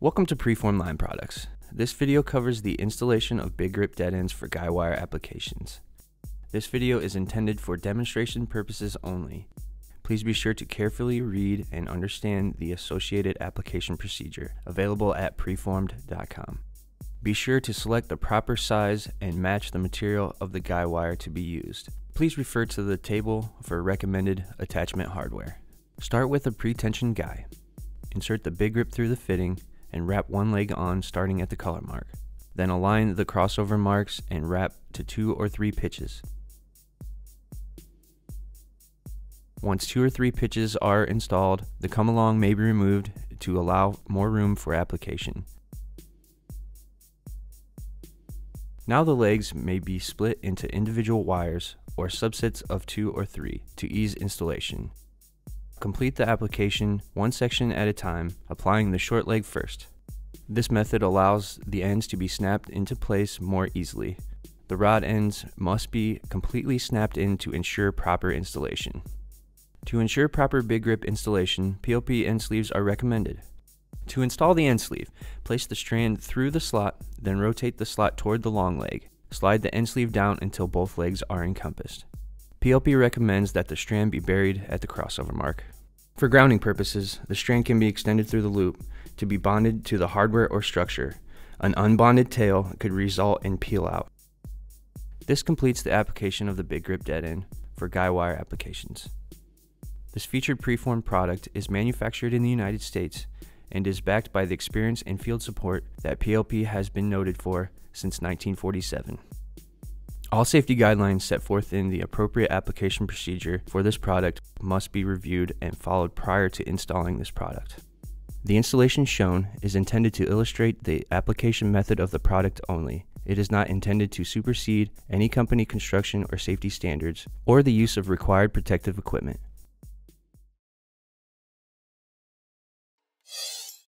Welcome to Preformed Line Products. This video covers the installation of big grip dead ends for guy wire applications. This video is intended for demonstration purposes only. Please be sure to carefully read and understand the associated application procedure available at preformed.com. Be sure to select the proper size and match the material of the guy wire to be used. Please refer to the table for recommended attachment hardware. Start with a pre-tensioned guy. Insert the big grip through the fitting and wrap one leg on starting at the color mark. Then align the crossover marks and wrap to two or three pitches. Once two or three pitches are installed, the come along may be removed to allow more room for application. Now the legs may be split into individual wires or subsets of two or three to ease installation. Complete the application one section at a time, applying the short leg first. This method allows the ends to be snapped into place more easily. The rod ends must be completely snapped in to ensure proper installation. To ensure proper big grip installation, PLP end sleeves are recommended. To install the end sleeve, place the strand through the slot, then rotate the slot toward the long leg. Slide the end sleeve down until both legs are encompassed. PLP recommends that the strand be buried at the crossover mark. For grounding purposes, the strand can be extended through the loop to be bonded to the hardware or structure. An unbonded tail could result in peel out. This completes the application of the Big Grip dead end for guy wire applications. This featured preformed product is manufactured in the United States and is backed by the experience and field support that PLP has been noted for since 1947. All safety guidelines set forth in the appropriate application procedure for this product must be reviewed and followed prior to installing this product. The installation shown is intended to illustrate the application method of the product only. It is not intended to supersede any company construction or safety standards or the use of required protective equipment.